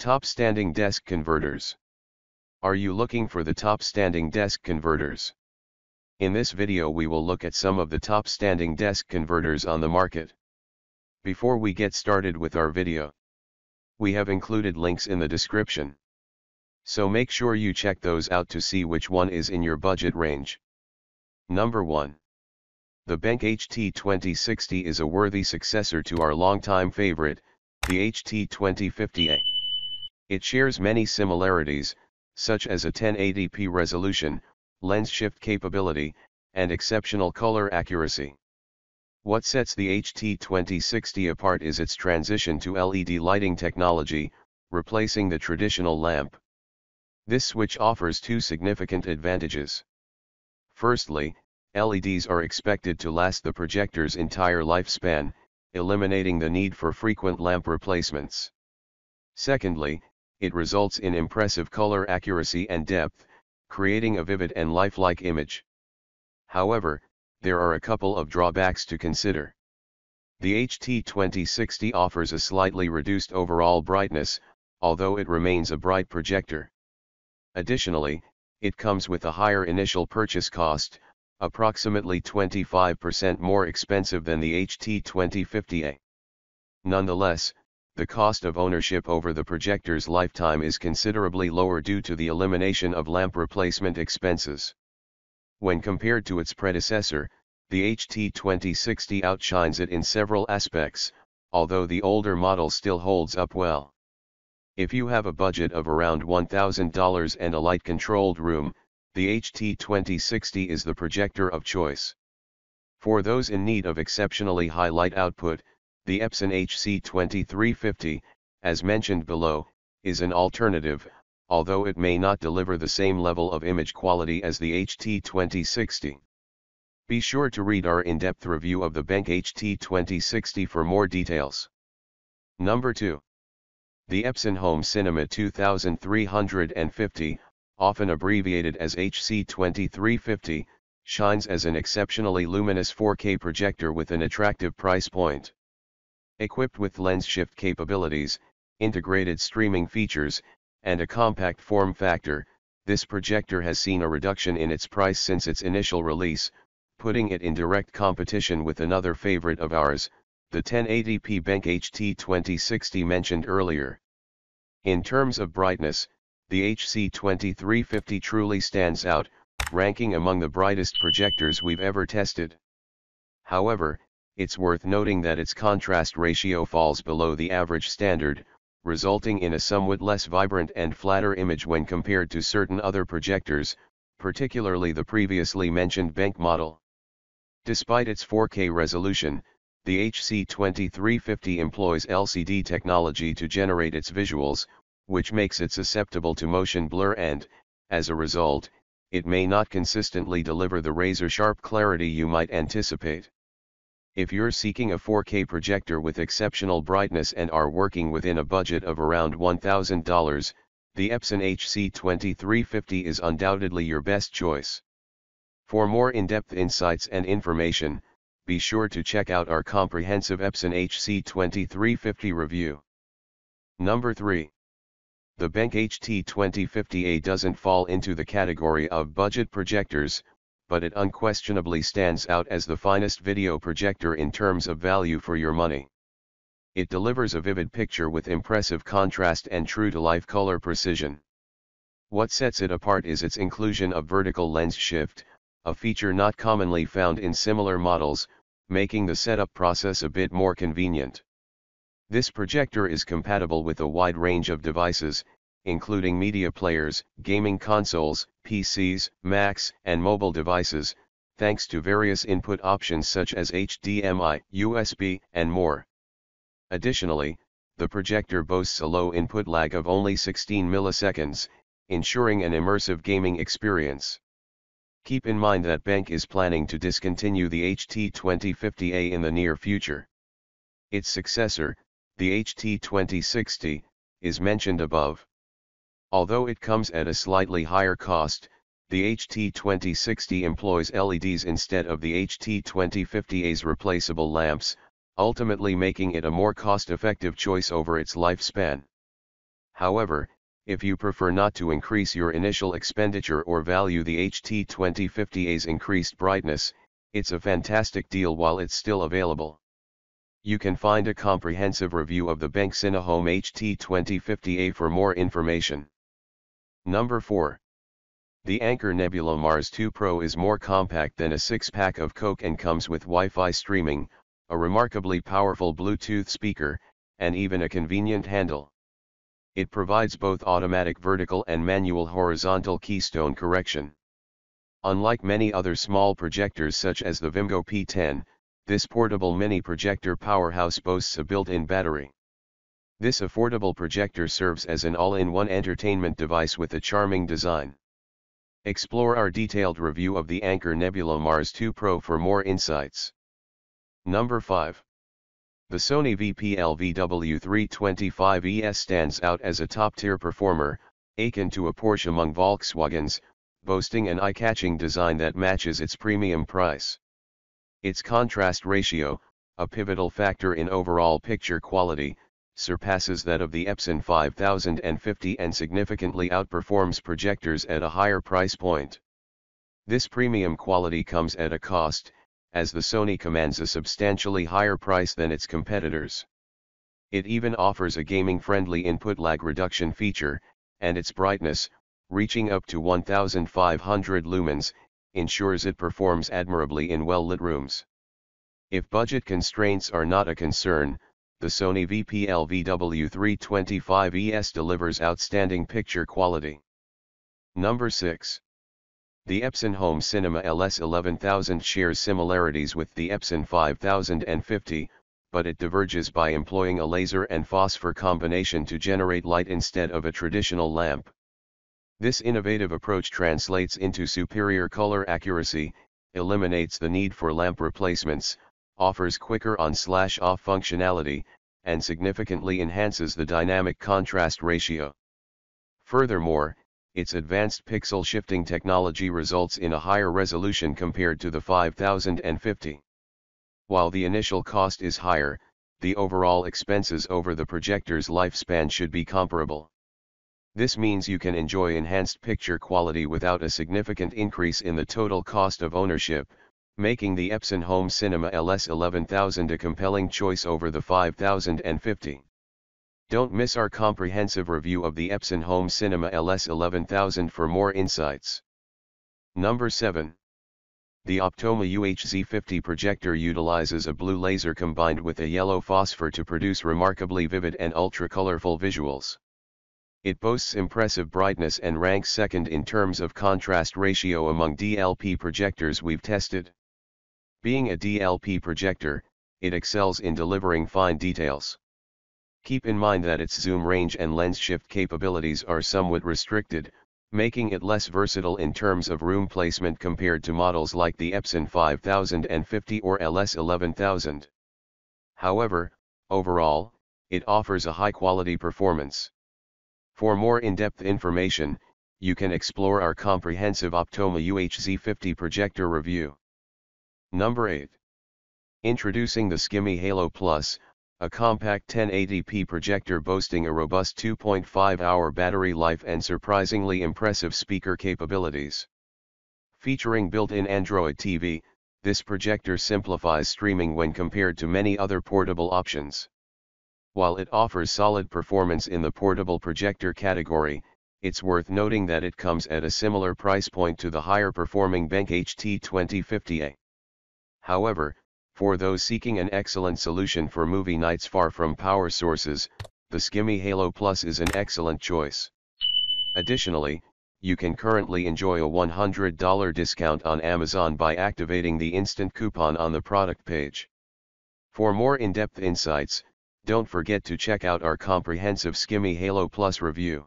Top standing desk converters. Are you looking for the top standing desk converters? In this video we will look at some of the top standing desk converters on the market. Before we get started with our video, we have included links in the description. So make sure you check those out to see which one is in your budget range. Number 1. The BenQ HT2060 is a worthy successor to our longtime favorite, the HT2050A. It shares many similarities, such as a 1080p resolution, lens shift capability, and exceptional color accuracy. What sets the HT2060 apart is its transition to LED lighting technology, replacing the traditional lamp. This switch offers two significant advantages. Firstly, LEDs are expected to last the projector's entire lifespan, eliminating the need for frequent lamp replacements. Secondly, it results in impressive color accuracy and depth, creating a vivid and lifelike image. However, there are a couple of drawbacks to consider. The HT2060 offers a slightly reduced overall brightness, although it remains a bright projector. Additionally, it comes with a higher initial purchase cost, approximately 25% more expensive than the HT2050A. Nonetheless, the cost of ownership over the projector's lifetime is considerably lower due to the elimination of lamp replacement expenses. When compared to its predecessor, the HT2060 outshines it in several aspects, although the older model still holds up well. If you have a budget of around $1,000 and a light-controlled room, the HT2060 is the projector of choice. For those in need of exceptionally high light output, the Epson HC2350, as mentioned below, is an alternative, although it may not deliver the same level of image quality as the HT2060. Be sure to read our in-depth review of the BenQ HT2060 for more details. Number 2. The Epson Home Cinema 2350, often abbreviated as HC2350, shines as an exceptionally luminous 4K projector with an attractive price point. Equipped with lens shift capabilities, integrated streaming features, and a compact form factor, this projector has seen a reduction in its price since its initial release, putting it in direct competition with another favorite of ours, the 1080p BenQ HT2060 mentioned earlier. In terms of brightness, the HC2350 truly stands out, ranking among the brightest projectors we've ever tested. However, it's worth noting that its contrast ratio falls below the average standard, resulting in a somewhat less vibrant and flatter image when compared to certain other projectors, particularly the previously mentioned BenQ model. Despite its 4K resolution, the HC2350 employs LCD technology to generate its visuals, which makes it susceptible to motion blur and, as a result, it may not consistently deliver the razor-sharp clarity you might anticipate. If you're seeking a 4K projector with exceptional brightness and are working within a budget of around $1,000, the Epson HC2350 is undoubtedly your best choice. For more in-depth insights and information, be sure to check out our comprehensive Epson HC2350 review. Number 3. The BenQ HT2050A doesn't fall into the category of budget projectors, but it unquestionably stands out as the finest video projector in terms of value for your money. It delivers a vivid picture with impressive contrast and true-to-life color precision. What sets it apart is its inclusion of vertical lens shift, a feature not commonly found in similar models, making the setup process a bit more convenient. This projector is compatible with a wide range of devices, including media players, gaming consoles, PCs, Macs, and mobile devices, thanks to various input options such as HDMI, USB, and more. Additionally, the projector boasts a low input lag of only 16 milliseconds, ensuring an immersive gaming experience. Keep in mind that BenQ is planning to discontinue the HT2050A in the near future. Its successor, the HT2060, is mentioned above. Although it comes at a slightly higher cost, the HT2060 employs LEDs instead of the HT2050A's replaceable lamps, ultimately making it a more cost-effective choice over its lifespan. However, if you prefer not to increase your initial expenditure or value the HT2050A's increased brightness, it's a fantastic deal while it's still available. You can find a comprehensive review of the BenQ Cinehome HT2050A for more information. Number 4. The Anker Nebula Mars 2 Pro is more compact than a 6-pack of Coke and comes with Wi-Fi streaming, a remarkably powerful Bluetooth speaker, and even a convenient handle. It provides both automatic vertical and manual horizontal keystone correction. Unlike many other small projectors such as the Vimgo P10, this portable mini projector powerhouse boasts a built-in battery. This affordable projector serves as an all-in-one entertainment device with a charming design. Explore our detailed review of the Anker Nebula Mars 2 Pro for more insights. Number 5. The Sony VPL-VW325ES stands out as a top-tier performer, akin to a Porsche among Volkswagens, boasting an eye-catching design that matches its premium price. Its contrast ratio, a pivotal factor in overall picture quality, surpasses that of the Epson 5050 and significantly outperforms projectors at a higher price point. This premium quality comes at a cost, as the Sony commands a substantially higher price than its competitors. It even offers a gaming-friendly input lag reduction feature, and its brightness, reaching up to 1500 lumens, ensures it performs admirably in well-lit rooms. If budget constraints are not a concern, the Sony VPL VW325ES delivers outstanding picture quality. Number 6. The Epson Home Cinema LS11000 shares similarities with the Epson 5050, but it diverges by employing a laser and phosphor combination to generate light instead of a traditional lamp. This innovative approach translates into superior color accuracy, eliminates the need for lamp replacements, offers quicker on-slash-off functionality, and significantly enhances the dynamic contrast ratio. Furthermore, its advanced pixel shifting technology results in a higher resolution compared to the 5050. While the initial cost is higher, the overall expenses over the projector's lifespan should be comparable. This means you can enjoy enhanced picture quality without a significant increase in the total cost of ownership, making the Epson Home Cinema LS11000 a compelling choice over the 5050. Don't miss our comprehensive review of the Epson Home Cinema LS11000 for more insights. Number 7. The Optoma UHZ50 projector utilizes a blue laser combined with a yellow phosphor to produce remarkably vivid and ultra-colorful visuals. It boasts impressive brightness and ranks second in terms of contrast ratio among DLP projectors we've tested. Being a DLP projector, it excels in delivering fine details. Keep in mind that its zoom range and lens shift capabilities are somewhat restricted, making it less versatile in terms of room placement compared to models like the Epson 5050 or LS11000. However, overall, it offers a high-quality performance. For more in-depth information, you can explore our comprehensive Optoma UHZ50 projector review. Number 8. Introducing the XGIMI Halo Plus, a compact 1080p projector boasting a robust 2.5-hour battery life and surprisingly impressive speaker capabilities. Featuring built-in Android TV, this projector simplifies streaming when compared to many other portable options. While it offers solid performance in the portable projector category, it's worth noting that it comes at a similar price point to the higher performing BenQ HT2050A. However, for those seeking an excellent solution for movie nights far from power sources, the XGIMI Halo Plus is an excellent choice. Additionally, you can currently enjoy a $100 discount on Amazon by activating the instant coupon on the product page. For more in-depth insights, don't forget to check out our comprehensive XGIMI Halo Plus review.